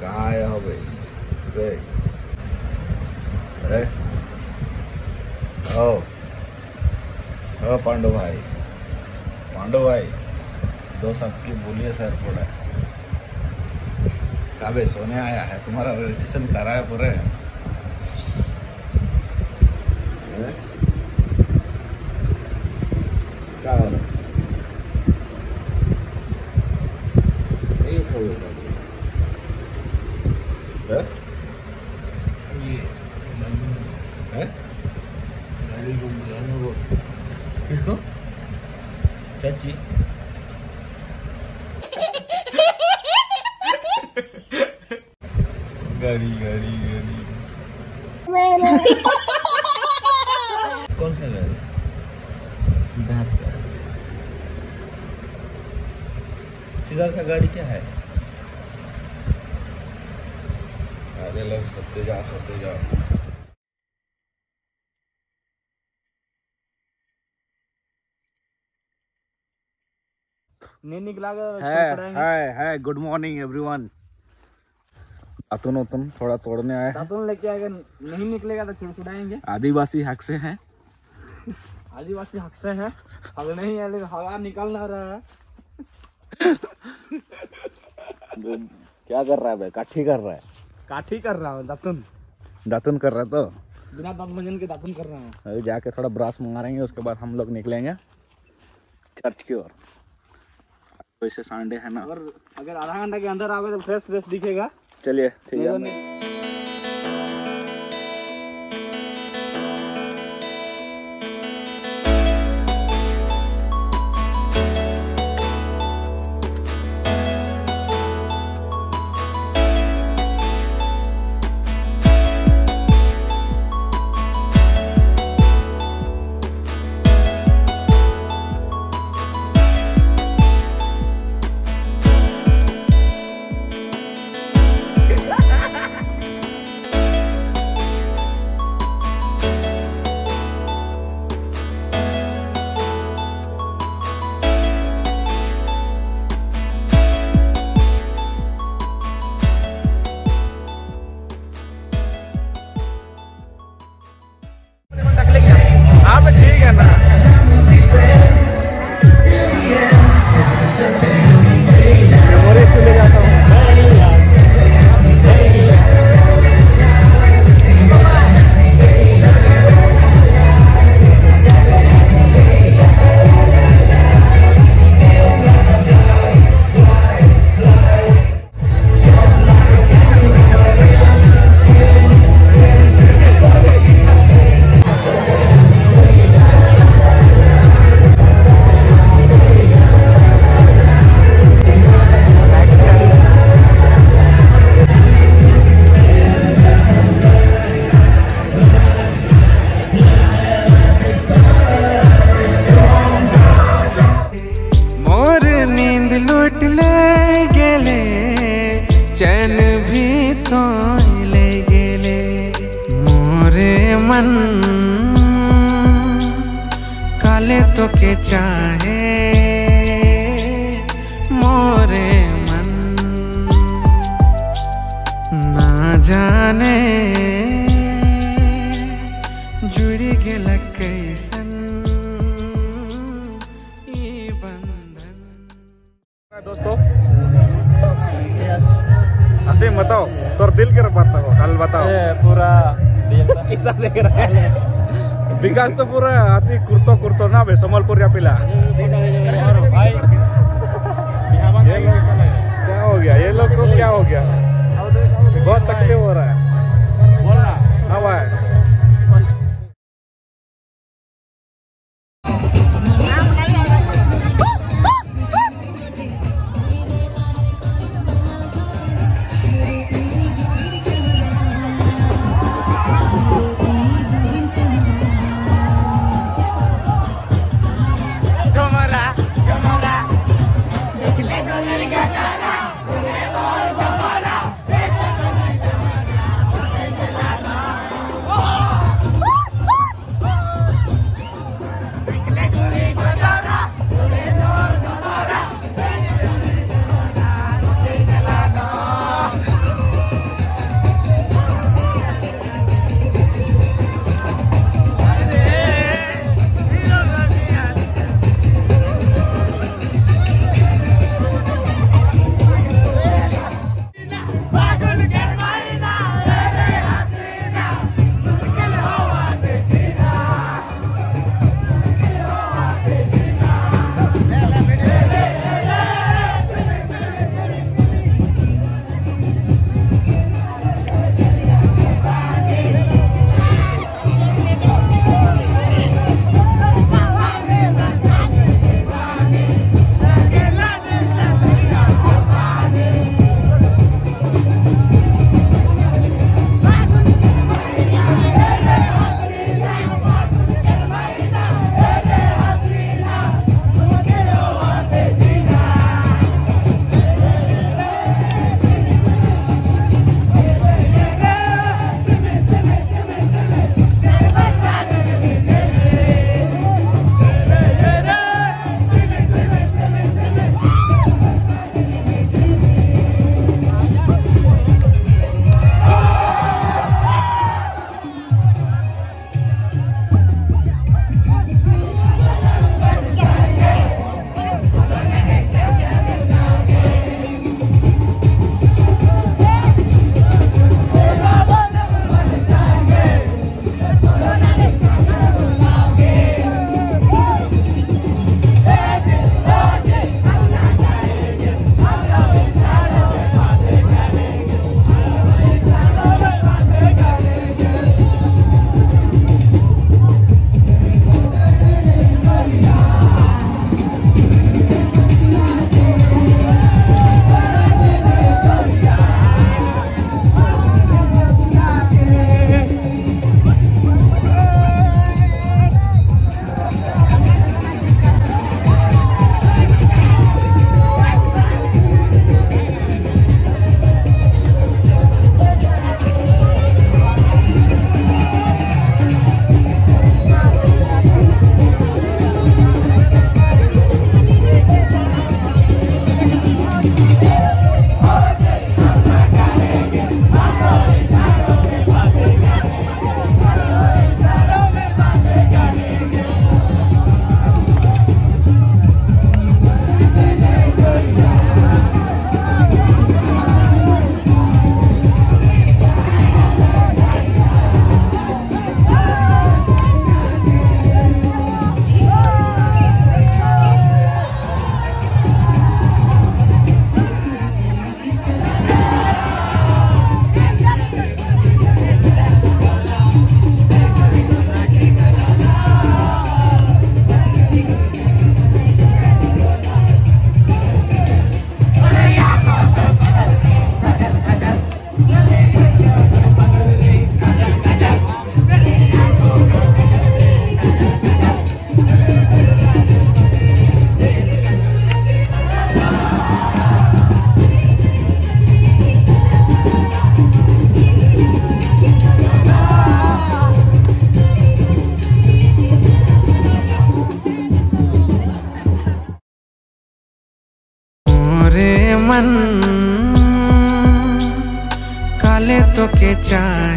कहाँ आया हो भाई अरे। ओ ओ भाई। पांडव भाई, दो सबकी बोलिए सर थोड़ा। काबे सोने आया है। तुम्हारा रजिस्ट्रेशन कराया पूरे। क्या हो रहा हैं? ये हैं? किसको? चाची। गाड़ी गाड़ी गाड़ी कौन सा गाड़ी सिद्धार्थ का गाड़ी क्या है? सारे लोग सोते जाओ सोते जाओ नहीं निकला है है है गुड मॉर्निंग एवरीवन अतुन उतुन थोड़ा तोड़ने आए अतुन लेके आएगा नहीं निकलेगा तो छुड़छुड़ाएँगे आदिवासी हक से हैं। आदिवासी हक से है। हवा नहीं है लेकिन हवा निकल ना रहा है। क्या कर रहा है भाई? काठी कर रहा है। काठी कर रहा हूँ दातुन। दातुन कर रहा तो? बिना दांत मंजन के दातुन कर रहा हूँ। अभी जाके थोड़ा ब्रश मंगाएँगे उसके बाद हम लोग निकलेंगे। चर्च की ओर। वैसे संडे है ना। अगर अगर आधा घंटा के अंदर आओगे तो फ्रेश फ्रेश दिखेगा। चलिए ठीक है। मन। काले तो के चाहे मोरे मन। ना जाने जुड़ गेल कैसन बंधन। दोस्तों असीम बताओ तोर दिल के बात बताओ कल बताओ। पूरा विकास तो पूरा अति कुर्तो कुर्तो ना बे संबलपुर या पिला। भाई क्या हो गया? ये लोग को क्या हो गया? बहुत तकलीफ़ हो रहा है। चाहे